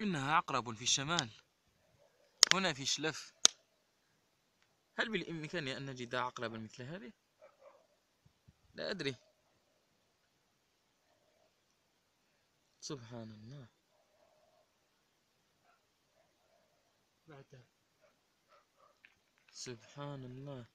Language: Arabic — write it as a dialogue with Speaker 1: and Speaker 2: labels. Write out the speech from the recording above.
Speaker 1: إنها عقرب في الشمال. هنا في شلف. هل بالإمكان أن نجد عقربا مثل هذه؟ لا أدري. سبحان الله. بعدها سبحان الله.